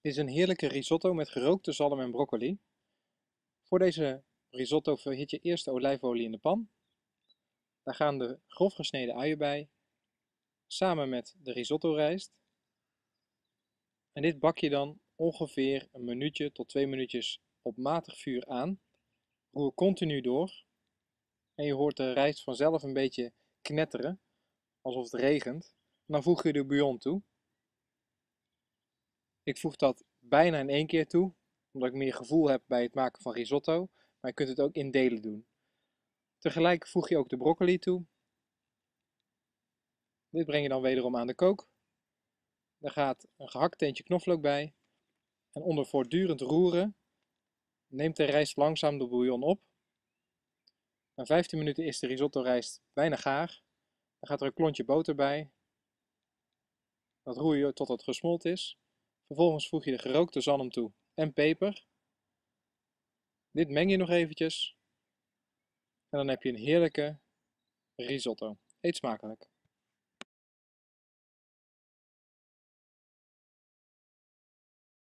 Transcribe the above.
Dit is een heerlijke risotto met gerookte zalm en broccoli. Voor deze risotto verhit je eerst de olijfolie in de pan. Daar gaan de grof gesneden uien bij, samen met de risotto rijst. En dit bak je dan ongeveer een minuutje tot twee minuutjes op matig vuur aan. Roer continu door en je hoort de rijst vanzelf een beetje knetteren, alsof het regent. dan voeg je de bouillon toe. Ik voeg dat bijna in één keer toe, omdat ik meer gevoel heb bij het maken van risotto, maar je kunt het ook in delen doen. Tegelijk voeg je ook de broccoli toe. Dit breng je dan wederom aan de kook. Daar gaat een gehakt teentje knoflook bij. En onder voortdurend roeren neemt de rijst langzaam de bouillon op. Na 15 minuten is de risotto rijst bijna gaar. Dan gaat er een klontje boter bij. Dat roer je tot het gesmolten is. Vervolgens voeg je de gerookte zalm toe en peper. Dit meng je nog eventjes. En dan heb je een heerlijke risotto. Eet smakelijk.